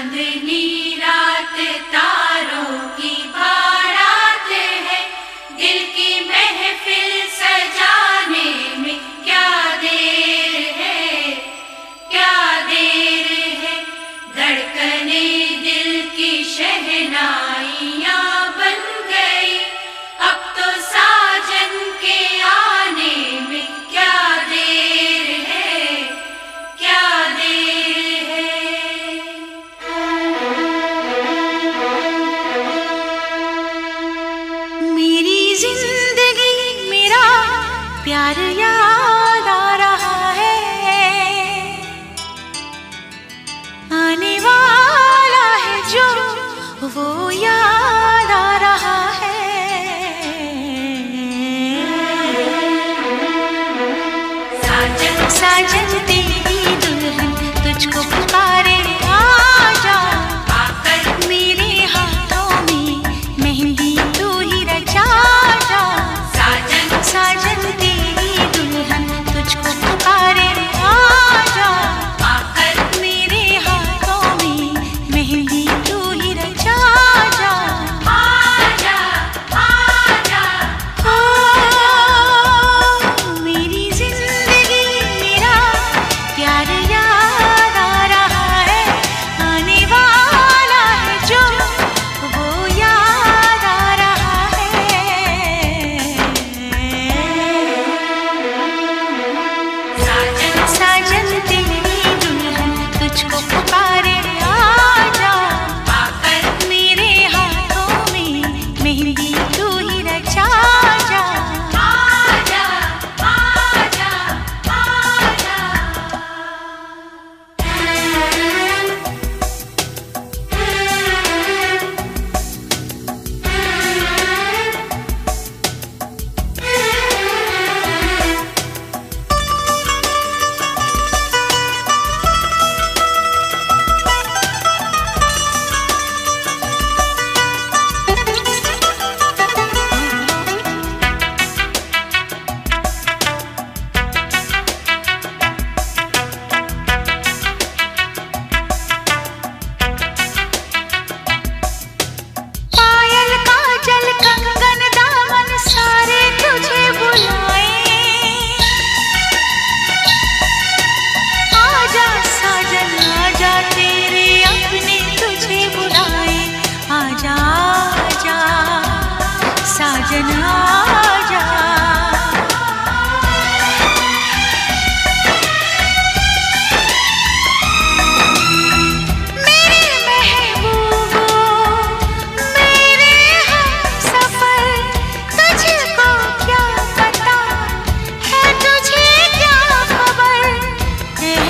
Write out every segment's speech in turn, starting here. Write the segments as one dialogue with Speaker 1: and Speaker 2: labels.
Speaker 1: चांदनी रात ता
Speaker 2: प्यार या
Speaker 1: Maria.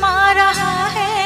Speaker 2: मारा है।